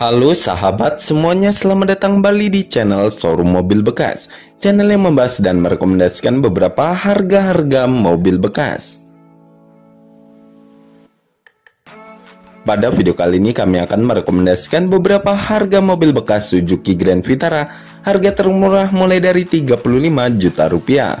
Halo sahabat semuanya, selamat datang kembali di channel Showroom Mobil Bekas. Channel yang membahas dan merekomendasikan beberapa harga-harga mobil bekas. Pada video kali ini kami akan merekomendasikan beberapa harga mobil bekas Suzuki Grand Vitara Harga termurah mulai dari 35 juta rupiah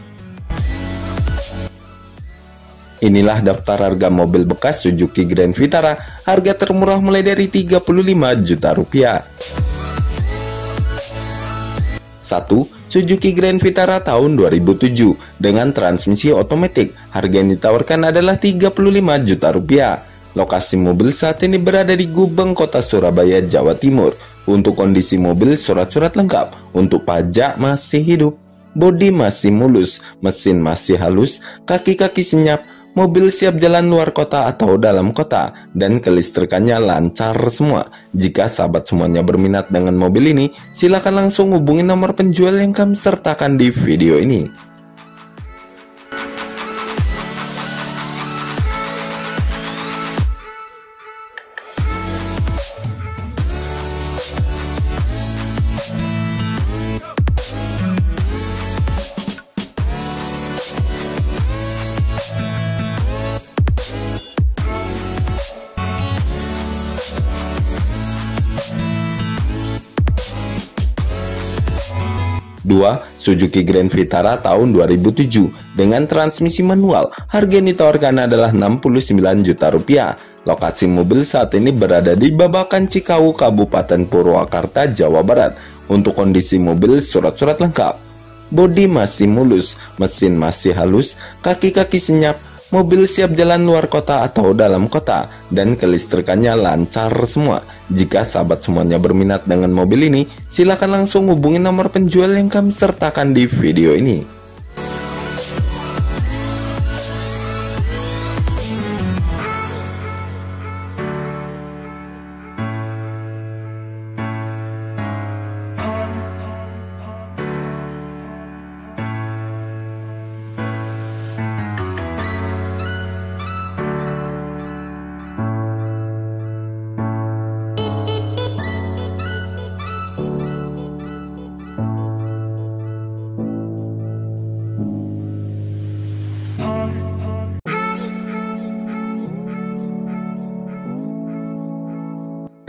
Inilah daftar harga mobil bekas Suzuki Grand Vitara, harga termurah mulai dari 35 juta rupiah. 1. Suzuki Grand Vitara tahun 2007 dengan transmisi otomatis. Harga yang ditawarkan adalah 35 juta rupiah. Lokasi mobil saat ini berada di Gubeng, Kota Surabaya, Jawa Timur. Untuk kondisi mobil, surat-surat lengkap. Untuk pajak masih hidup. Bodi masih mulus, mesin masih halus, kaki-kaki senyap, mobil siap jalan luar kota atau dalam kota, dan kelistrikannya lancar semua. Jika sahabat semuanya berminat dengan mobil ini, silakan langsung hubungi nomor penjual yang kami sertakan di video ini. 2. Suzuki Grand Vitara tahun 2007 dengan transmisi manual. Harga yang ditawarkan adalah 69 juta rupiah. Lokasi mobil saat ini berada di Babakan Cikau, Kabupaten Purwakarta, Jawa Barat. Untuk kondisi mobil surat-surat lengkap. Bodi masih mulus, mesin masih halus, kaki-kaki senyap, mobil siap jalan luar kota atau dalam kota, dan kelistrikannya lancar semua. Jika sahabat semuanya berminat dengan mobil ini, silakan langsung hubungi nomor penjual yang kami sertakan di video ini.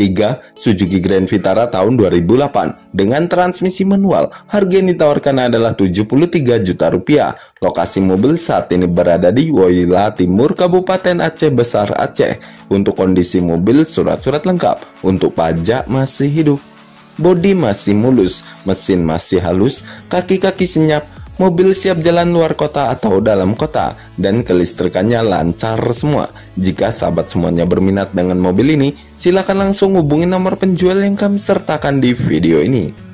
3. Suzuki Grand Vitara tahun 2008 dengan transmisi manual. Harga yang ditawarkan adalah 73 juta rupiah. Lokasi mobil saat ini berada di Woyla Timur, Kabupaten Aceh Besar, Aceh. Untuk kondisi mobil, surat-surat lengkap. Untuk pajak masih hidup. Bodi masih mulus, mesin masih halus, kaki-kaki senyap, mobil siap jalan luar kota atau dalam kota, dan kelistrikannya lancar semua. Jika sahabat semuanya berminat dengan mobil ini, silakan langsung hubungi nomor penjual yang kami sertakan di video ini.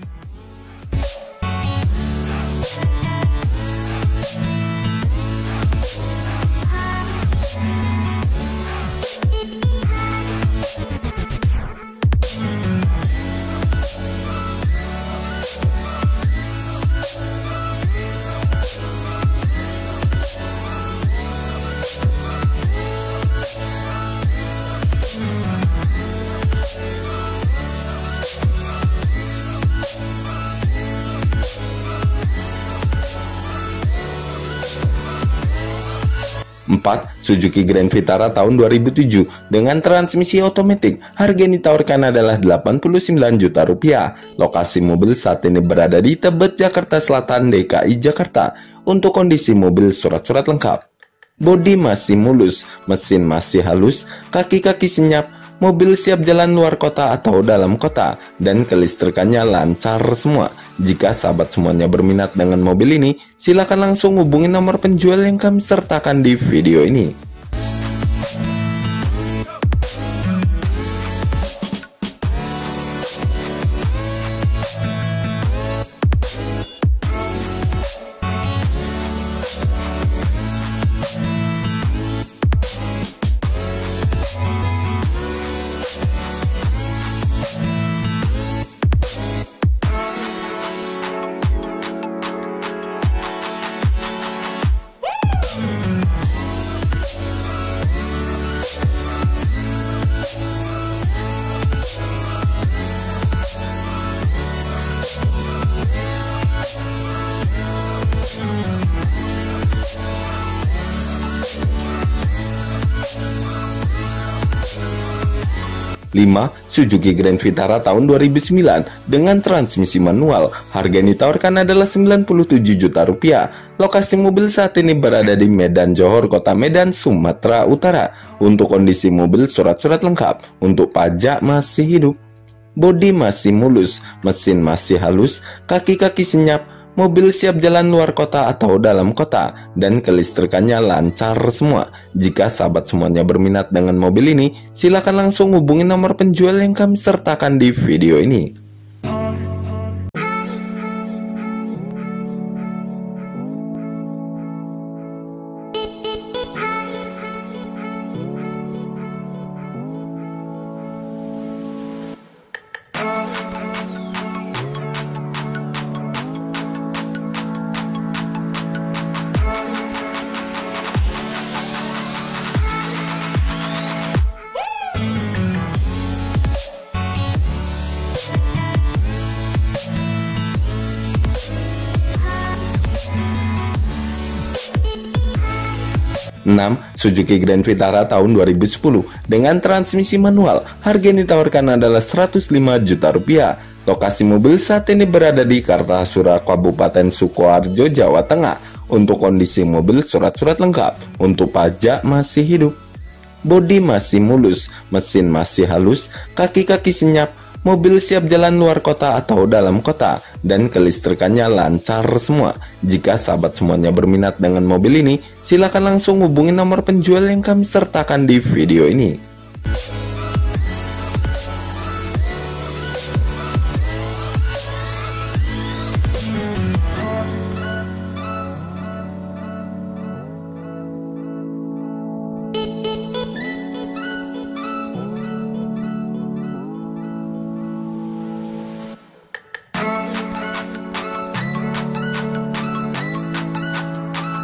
4. Suzuki Grand Vitara tahun 2007 dengan transmisi otomatis. Harga yang ditawarkan adalah 89 juta rupiah. Lokasi mobil saat ini berada di Tebet, Jakarta Selatan, DKI Jakarta. Untuk kondisi mobil surat-surat lengkap. Bodi masih mulus, mesin masih halus, kaki-kaki senyap, mobil siap jalan luar kota atau dalam kota, dan kelistrikannya lancar semua. Jika sahabat semuanya berminat dengan mobil ini, silakan langsung hubungi nomor penjual yang kami sertakan di video ini. 5. Suzuki Grand Vitara tahun 2009 dengan transmisi manual. Harga yang ditawarkan adalah 97 juta rupiah. Lokasi mobil saat ini berada di Medan Johor, Kota Medan, Sumatera Utara. Untuk kondisi mobil surat-surat lengkap. Untuk pajak masih hidup. Bodi masih mulus, mesin masih halus, kaki-kaki senyap, mobil siap jalan luar kota atau dalam kota, dan kelistrikannya lancar semua. Jika sahabat semuanya berminat dengan mobil ini, silakan langsung hubungi nomor penjual yang kami sertakan di video ini. 6. Suzuki Grand Vitara tahun 2010 dengan transmisi manual. Harga yang ditawarkan adalah 105 juta rupiah. Lokasi mobil saat ini berada di Kartasura, Kabupaten Sukoharjo, Jawa Tengah. Untuk kondisi mobil surat-surat lengkap, untuk pajak masih hidup. Bodi masih mulus, mesin masih halus, kaki-kaki senyap, mobil siap jalan luar kota atau dalam kota, dan kelistrikannya lancar semua. Jika sahabat semuanya berminat dengan mobil ini, silakan langsung hubungi nomor penjual yang kami sertakan di video ini.